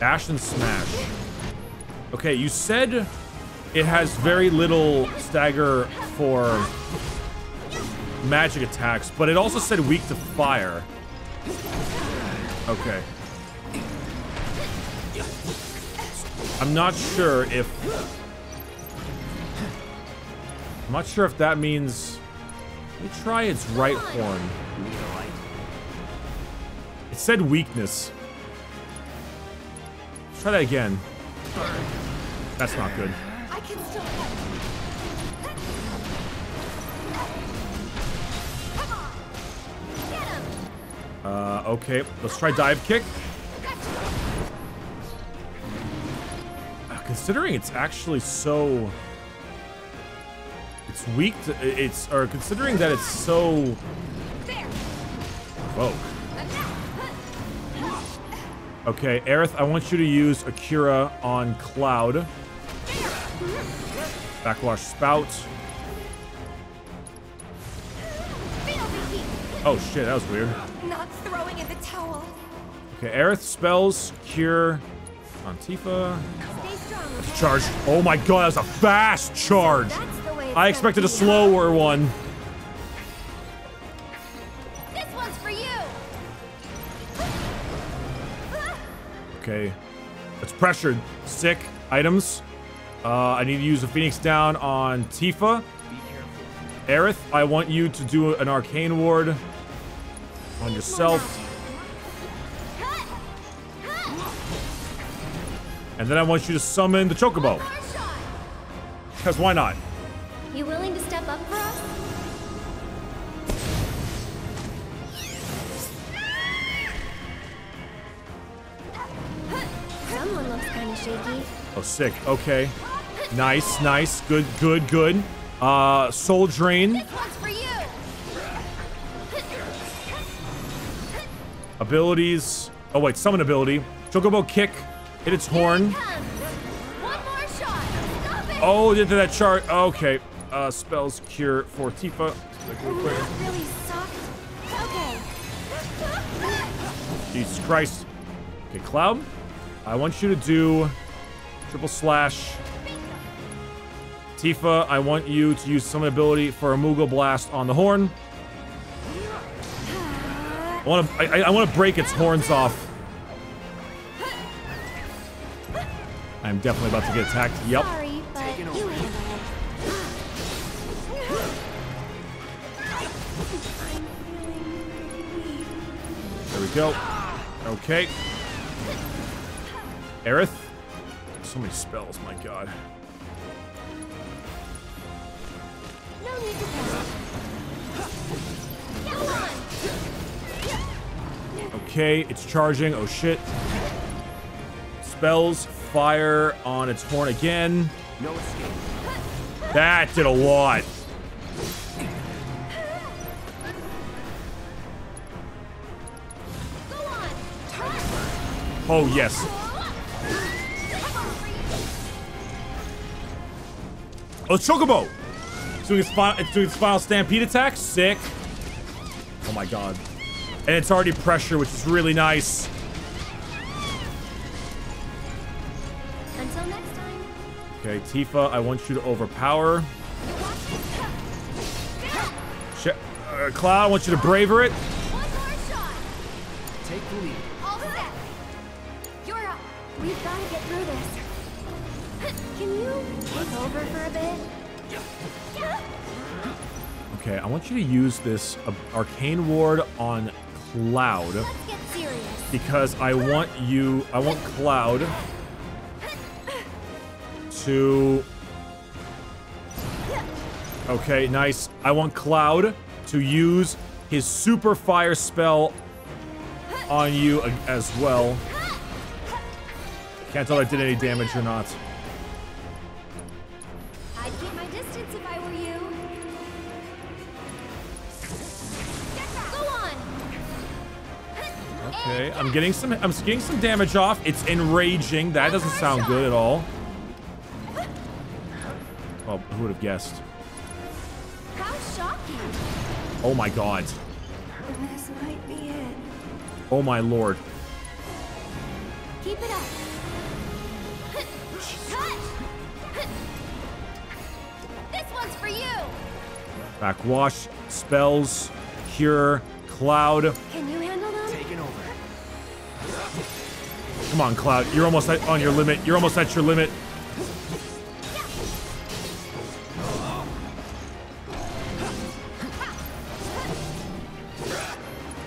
A: Dash and smash. Okay, you said it has very little stagger for magic attacks, but it also said weak to fire. Okay. I'm not sure if... I'm not sure if that means... Let me try its right horn. It said weakness. Try that again. That's not good.
N: I can still
A: Uh, okay. Let's try dive kick. Uh, considering it's actually so... It's weak to... It's... Or considering that it's so... Whoa. Okay, Aerith, I want you to use Akira on Cloud. Backwash Spout. Oh shit, that was weird.
N: Not throwing in the towel.
A: Okay, Aerith spells Cure on Tifa. Charge. Oh my god, that was a fast charge. I expected a slower one. Okay. It's pressured. Sick. Items. Uh, I need to use a Phoenix down on Tifa. Aerith, I want you to do an Arcane Ward On yourself. And then I want you to summon the Chocobo. Because why not?
E: You willing to step up for us? Someone looks kind of shaky.
A: Oh, sick. Okay. Nice, nice. Good, good, good. Uh, Soul Drain.
E: One's for you.
A: Abilities. Oh, wait. Summon ability. Chocobo Kick. Hit its horn.
E: One more shot. Stop it.
A: Oh, did that chart. Okay. Uh, spells cure for Tifa. Like, real quick.
E: That really. Okay.
A: Jesus Christ. Okay, Cloud. I want you to do triple slash. Tifa, I want you to use summon ability for a Moogle Blast on the horn. I want to. I, I want to break its horns off. I'm definitely about to get attacked. Yep.
E: Sorry, but you handle it.
A: There we go. Okay. Aerith. So many spells, my god.
E: No need to panic.
A: Okay, it's charging. Oh shit. Spells fire on its horn again.
C: No escape.
A: That did a lot.
E: Go on.
A: Oh yes. Oh, it's Chocobo! It's doing its final, it's doing its final stampede attack. Sick. Oh my god. And it's already pressure, which is really nice.
E: Until next time.
A: Okay, Tifa, I want you to overpower. Sh uh, Cloud, I want you to braver it.
E: One more shot.
C: Take the lead.
E: All set. You're up. We've got to get through this. Can you take over for a bit?
A: Okay, I want you to use this uh, arcane ward on Cloud
E: Let's get serious.
A: because I want you, I want Cloud to. Okay, nice. I want Cloud to use his super fire spell on you as well. Can't tell if that did any damage or not. Okay, I'm getting some I'm getting some damage off. It's enraging. That doesn't sound good at all. Well, who would have guessed?
E: How shocking.
A: Oh my god.
E: This might be it.
A: Oh my lord.
E: Keep it up. Cut. This one's for you.
A: Backwash, spells, cure, cloud.
E: Can you
A: Come on, Cloud. You're almost at, on your limit. You're almost at your limit.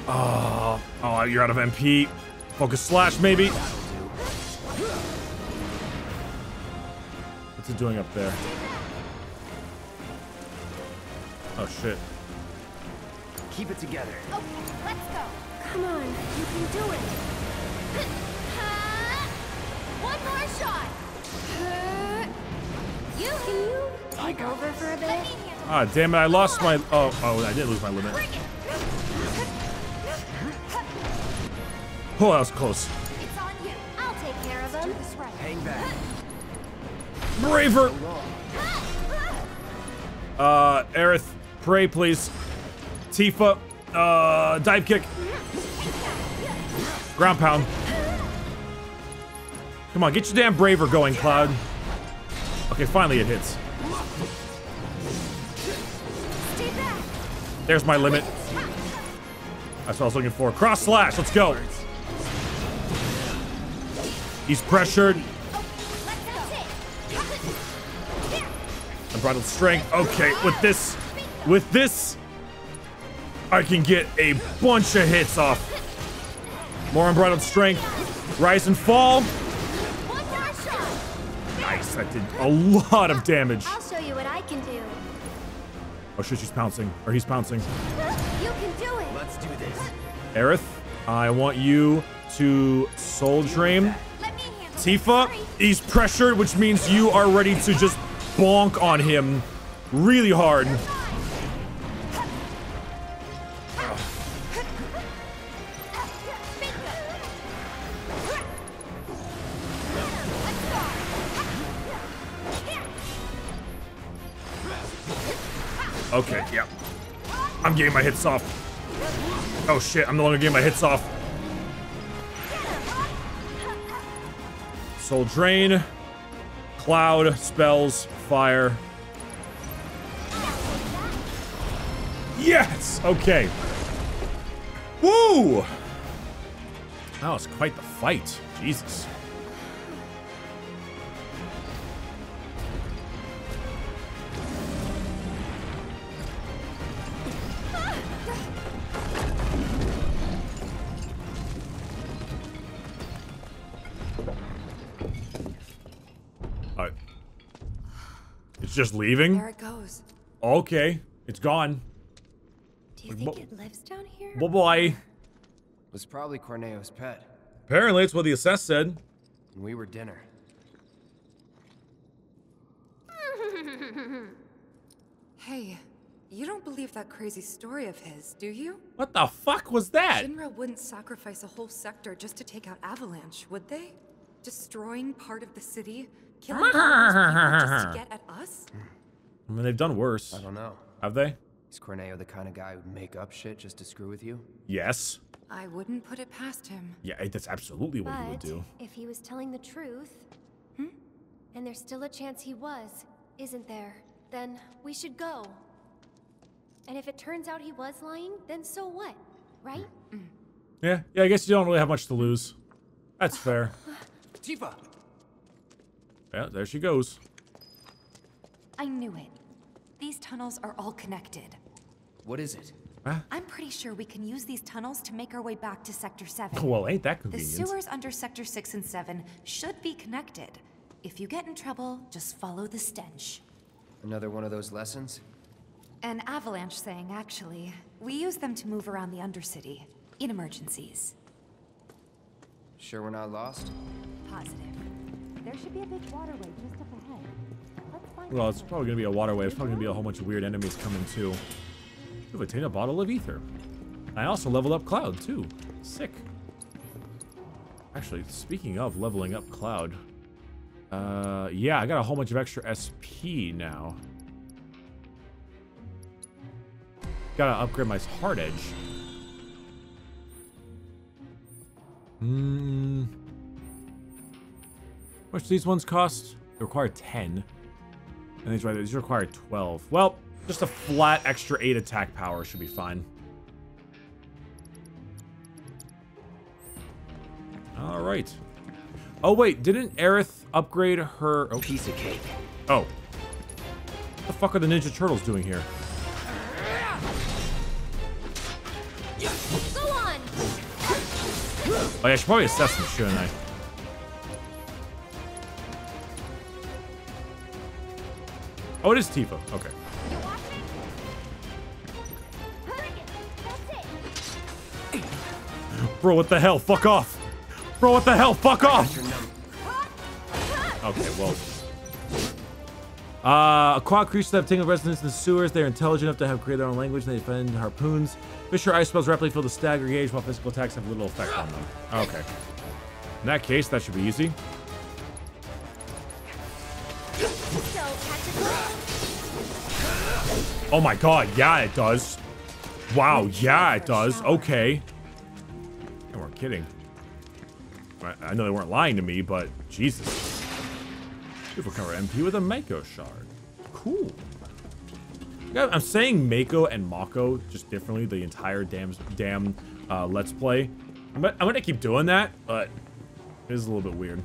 A: Oh, oh, you're out of MP. Focus slash, maybe. What's it doing up there? Oh shit.
C: Keep it together.
E: Okay, let's go. Come on, you can do it. One more shot. You can you take over for a bit?
A: Ah, damn it! I lost my. Oh, oh, I did lose my limit. Oh, that was close.
E: It's on you. I'll take care of him.
C: Hang back.
A: Braver. Uh, Aerith, pray please. Tifa, uh, dive kick. Ground pound. Come on, get your damn braver going, Cloud. Okay, finally it hits. There's my limit. That's what I was looking for. Cross slash, let's go. He's pressured. Unbridled strength. Okay, with this, with this. I can get a bunch of hits off. More unbridled strength. Rise and fall. Nice, that did a lot of damage.
E: I'll show you what I can do.
A: Oh shit, she's pouncing. Or he's pouncing.
E: You can do it.
L: Let's do this.
A: Aerith, I want you to Soul Drain. Tifa, he's pressured, which means you are ready to just bonk on him really hard. I'm getting my hits off. Oh shit, I'm no longer getting my hits off. Soul Drain. Cloud, spells, fire. Yes! Okay. Woo! That was quite the fight. Jesus. It's just leaving?
N: There it goes.
A: Okay. It's gone.
E: Do you think it lives down here?
A: Bye bye.
C: Was probably Corneo's pet.
A: Apparently, it's what the assess said.
C: And we were dinner.
N: Hey, you don't believe that crazy story of his, do you?
A: What the fuck was that?
N: Shinra wouldn't sacrifice a whole sector just to take out Avalanche, would they? Destroying part of the city, killing all those people just to get at us?
A: I mean, they've done worse.
C: I don't know.
A: Have they?
C: Is Corneo the kind of guy who'd make up shit just to screw with you?
A: Yes.
N: I wouldn't put it past him.
A: Yeah, that's absolutely what he would
E: But
A: do.
E: if he was telling the truth,
N: Hmm?
E: and there's still a chance he was, isn't there? Then we should go. And if it turns out he was lying, then so what? Right?
A: Yeah, yeah, I guess you don't really have much to lose. That's fair.
C: Tifa!
A: Yeah, there she goes.
H: I knew it. These tunnels are all connected.
C: What is it?
H: I'm pretty sure we can use these tunnels to make our way back to Sector 7.
A: Well, ain't that convenient.
H: The sewers under Sector 6 and 7 should be connected. If you get in trouble, just follow the stench.
C: Another one of those lessons?
H: An avalanche thing, actually. We use them to move around the Undercity, in emergencies.
C: Sure we're not lost?
H: Positive. There should be a big waterway just up ahead. Let's find
A: Well, it's probably gonna be a waterway. It's probably gonna be a whole bunch of weird enemies coming too. You've attained a bottle of ether. I also leveled up Cloud too. Sick. Actually, speaking of leveling up Cloud, uh, yeah, I got a whole bunch of extra SP now. Gotta upgrade my hard edge. Hmm. How much do these ones cost? They require 10. And these, right, these require 12. Well, just a flat extra 8 attack power should be fine. All right. Oh, wait. Didn't Aerith upgrade her... Oh.
L: Piece of cake.
A: Oh. What the fuck are the Ninja Turtles doing here?
E: Go on!
A: Oh, yeah, I should probably assess them, shouldn't I? Oh, it is Tifa. Okay. Bro, what the hell? Fuck off. Bro, what the hell? Fuck off. Okay, well. Uh, aquatic creatures that have taken residence in the sewers. They're intelligent enough to have created their own language. and They defend harpoons. Fisher ice spells rapidly fill the stagger gauge, while physical attacks have little effect on them. Okay. In that case, that should be easy. Oh my god, yeah, it does. Wow, yeah, it does. Okay. They weren't kidding. I, know they weren't lying to me, but Jesus. Beautiful cover MP with a Mako shard. Cool. I'm saying Mako and Mako just differently the entire damn damn uh, Let's Play. I'm, gonna- I'm gonna keep doing that, but it is a little bit weird.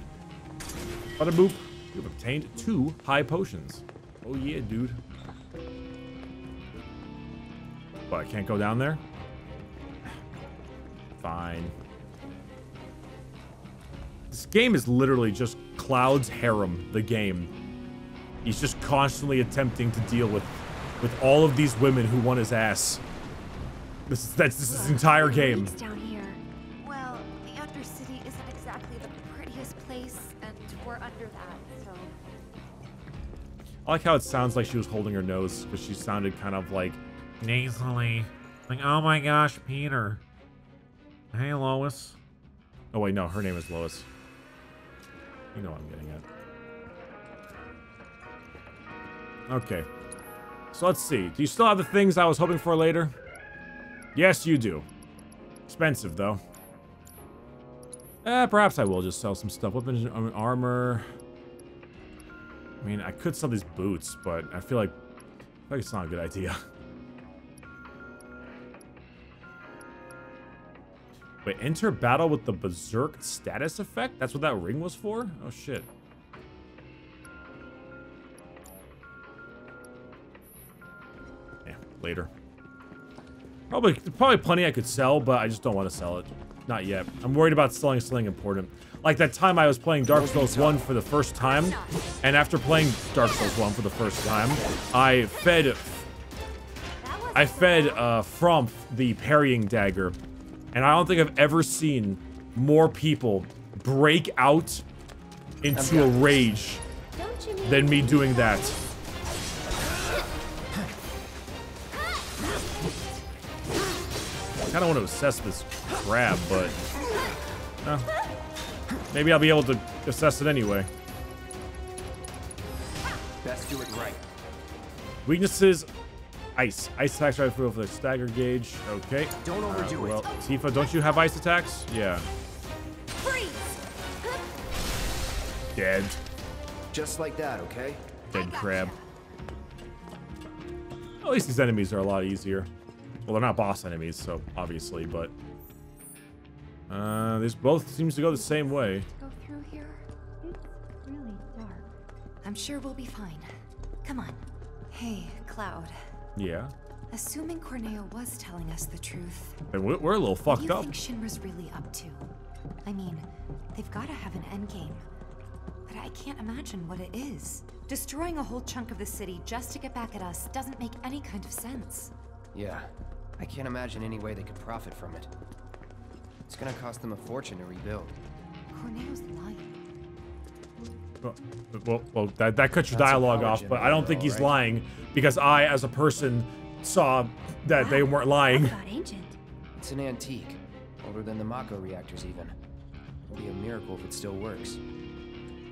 A: Bada boop. You've obtained two high potions. Oh yeah, dude. But I can't go down there? fine. This game is literally just Cloud's harem, the game. He's just constantly attempting to deal with with all of these women who want his ass. This is that's this is his entire game.
E: Down here.
H: Well, the Undercity isn't exactly the prettiest place, and we're under that, so.
A: I like how it sounds like she was holding her nose because she sounded kind of like nasally. Like, oh my gosh, Peter. Hey, Lois. Oh, wait, no, her name is Lois. You know what I'm getting at. Okay. So let's see. Do you still have the things I was hoping for later? Yes, you do. Expensive, though. Eh, perhaps I will just sell some stuff. Weapons, um, armor. I mean, I could sell these boots, but I feel like, I feel like it's not a good idea. Wait, enter battle with the Berserk status effect? That's what that ring was for? Oh, shit. Yeah, later. Probably, probably plenty I could sell, but I just don't want to sell it. Not yet. I'm worried about selling something important. Like that time I was playing Dark Souls 1 for the first time, and after playing Dark Souls 1 for the first time, I fed... I fed uh, the parrying dagger, and I don't think I've ever seen more people break out into a rage than me doing that. I kind of want to assess this crab, but... uh, maybe I'll be able to assess it anyway.
C: Best do it right.
A: Weaknesses, ice. Ice attacks right through with the stagger gauge. Okay.
C: Don't overdo it.
A: well, Tifa, don't you have ice attacks? Yeah. Freeze. Dead.
C: Just like that, okay?
A: Dead crab. At least these enemies are a lot easier. Well, they're not boss enemies, so obviously, but... Uh, this both seems to go the same way.
H: Go through here?
I: It's really dark.
H: I'm sure we'll be fine. Come on. Hey, Cloud.
A: Yeah.
H: Assuming Corneo was telling us the truth,
A: And we're, we're a little fucked
H: what do you
A: up.
H: think Shinra's really up to? I mean, they've got to have an endgame. But I can't imagine what it is. Destroying a whole chunk of the city just to get back at us doesn't make any kind of sense.
C: Yeah. I can't imagine any way they could profit from it. It's gonna cost them a fortune to rebuild.
H: Corneo's lying.
A: Well, well, well that, that cuts your
C: That's
A: dialogue off, but I don't think he's
C: generator, all right.
A: lying because I, as a person, saw that they weren't lying.
E: Ancient.
C: It's an antique. Older than the Mako reactors, even. It'll be a miracle if it still works.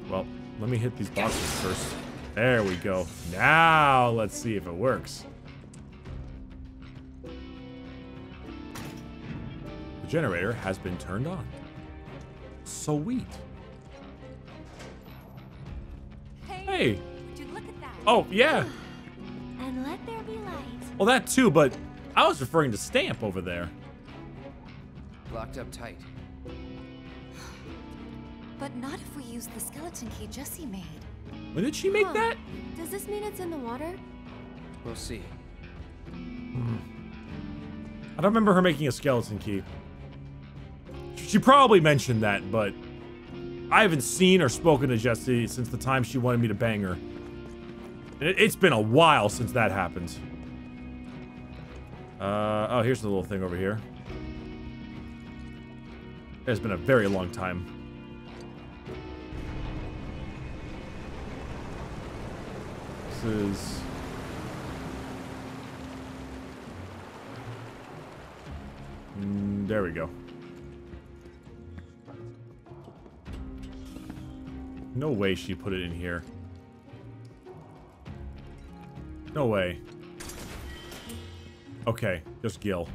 A: Well, let me hit these boxes first. There we go. Now, let's see if it works. The generator has been turned on. Sweet. Hey.
E: Dude, look at that.
A: Oh, yeah.
E: And let there be light.
A: Well, that too, but I was referring to Stamp over there.
C: Locked up tight.
H: But not if we use the skeleton key Jessie made.
A: When did she make
E: Huh.
A: that?
E: Does this mean it's in the water?
C: We'll see. Hmm.
A: I don't remember her making a skeleton key. She probably mentioned that, but I haven't seen or spoken to Jessie since the time she wanted me to bang her. And it, it's been a while since that happened. Uh, oh, here's the little thing over here. It's been a very long time. This is... Mm, there we go. No way she put it in here. No way. Okay, just Gil.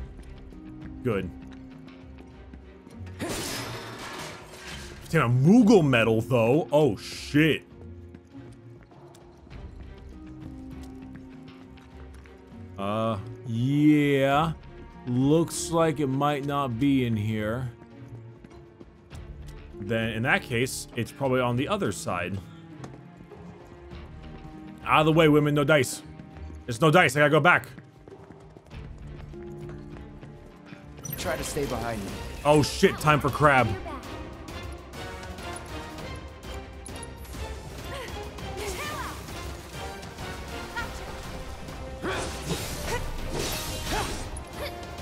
A: Good. Damn, a Moogle medal, though. Oh, shit. Uh, yeah. Looks like it might not be in here. Then, in that case, it's probably on the other side. Out of the way, women, no dice. There's no dice, I gotta go back.
C: try to stay behind me.
A: Oh shit, time for crab.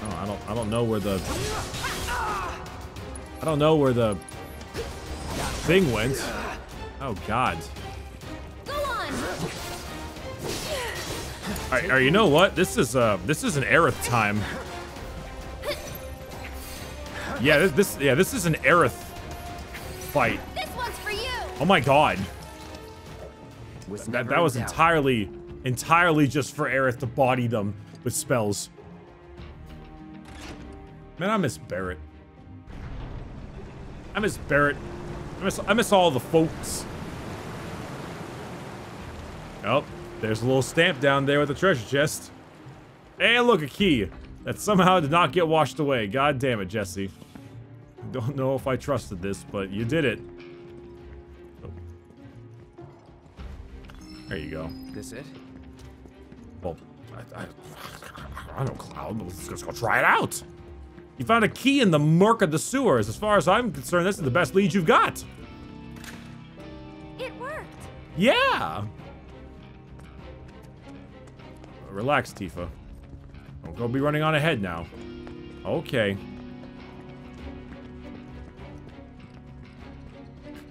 A: Oh, I don't I don't know where the I don't know where the thing went. Oh god.
E: Go on.
A: Alright, alright, you know what? This is uh this is an Aerith time. Yeah, this, this yeah, this is an Aerith fight.
E: This one's for you.
A: Oh my god.
C: Was
A: That, that was
C: doubt.
A: entirely entirely just for Aerith to body them with spells. Man, I miss Barret. I miss Barret. I miss I miss all the folks. Oh, there's a little stamp down there with the treasure chest. Hey, look, a key that somehow did not get washed away. God damn it, Jessie. Don't know if I trusted this, but you did it. Oh. There you go.
C: This it?
A: Well, I, I, I don't know, Cloud. Let's, let's go try it out. You found a key in the murk of the sewers. As far as I'm concerned, this is the best lead you've got.
E: It worked.
A: Yeah. Relax, Tifa. Don't go be running on ahead now. Okay.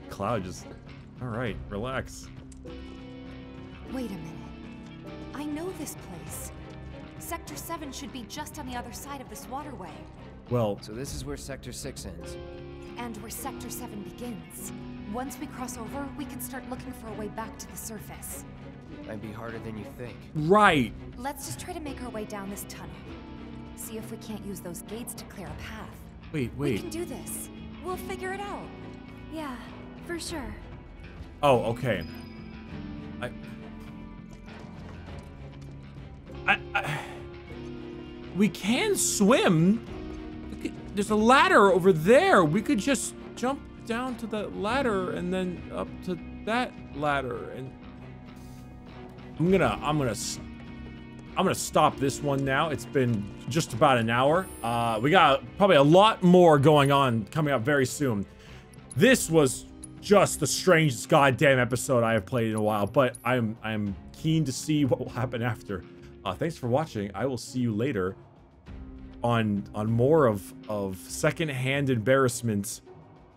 A: Cloud just... Alright, relax.
N: Wait a minute. I know this place. Sector 7 should be just on the other side of this waterway.
A: Well...
C: So this is where Sector 6 ends.
N: And where Sector 7 begins. Once we cross over, we can start looking for a way back to the surface.
C: Might be harder than you think.
A: Right.
N: Let's just try to make our way down this tunnel. See if we can't use those gates to clear a path.
A: Wait, wait.
N: We can do this. We'll figure it out.
E: Yeah, for sure.
A: Oh, okay. I, I, I we can swim. There's a ladder over there. We could just jump down to the ladder and then up to that ladder. And I'm gonna, I'm gonna, I'm gonna stop this one now. It's been just about an hour. Uh, we got probably a lot more going on coming up very soon. This was just the strangest goddamn episode I have played in a while, but I'm I'm keen to see what will happen after. Uh, thanks for watching. I will see you later on on more of of secondhand embarrassment.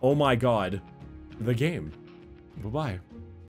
A: Oh my god, the game. Bye bye.